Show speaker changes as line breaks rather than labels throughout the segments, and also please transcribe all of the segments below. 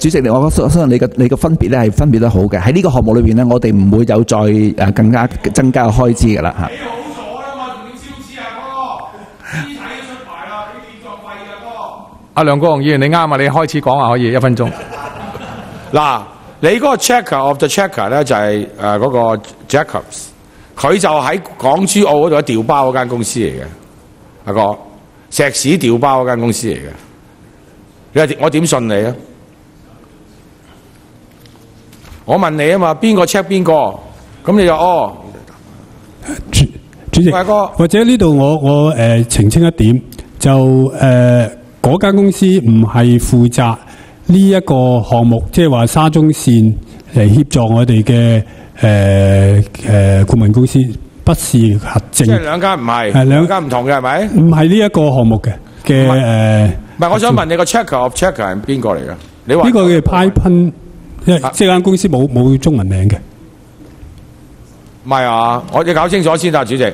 主席，我相信你嘅你嘅分別咧係分別得好嘅。喺呢個項目裏邊咧，我哋唔會有再誒更加增加嘅開支㗎啦嚇。
你好咗啦嘛，仲要超支啊哥，肢體都出埋啦，俾建作費啊哥。
阿梁國雄議員，你啱啊！你開始講啊，可以一分鐘。
嗱，你嗰個 checker of the checker 咧就係誒嗰個 Jacobs，佢就喺港珠澳嗰度調包嗰間公司嚟嘅，阿哥石屎調包嗰間公司嚟嘅。你話我點信你啊？我問你啊嘛，邊個 check 邊個？咁你就哦，
主主席
大哥，
或者呢度我我誒、呃澄清一點，就誒嗰間公司唔係負責呢一個項目，即係話沙中線嚟協助我哋嘅誒誒顧問公司，不是核證，
即係兩間唔係，
係兩
兩間唔同嘅係咪？
唔係呢一個項目嘅嘅誒。
唔係，我想問你個 checker of checker 係邊個嚟嘅？你話
呢個叫 Pipen，即係即係間公司冇冇中文名嘅。
唔係啊？我要搞清楚先啊，主席。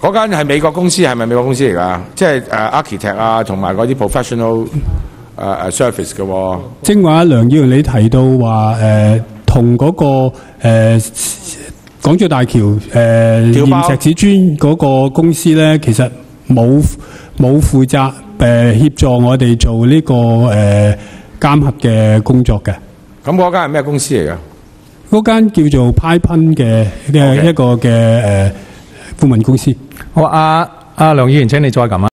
嗰間係美國公司，係咪美國公司嚟㗎？即係誒 architect 啊，同埋嗰啲 professional 誒、誒 service 嘅喎。
正話梁耀你提到話誒同嗰個誒港珠澳大橋誒
調包
驗石子磚嗰個公司咧，其實冇冇負責誒協助我哋做呢、個誒監核嘅工作嘅。
咁嗰間係咩公司嚟嘅？
嗰間叫做 Pipen 嘅嘅一個嘅誒顧問公司。
好啊，阿阿梁議員請你再撳啊。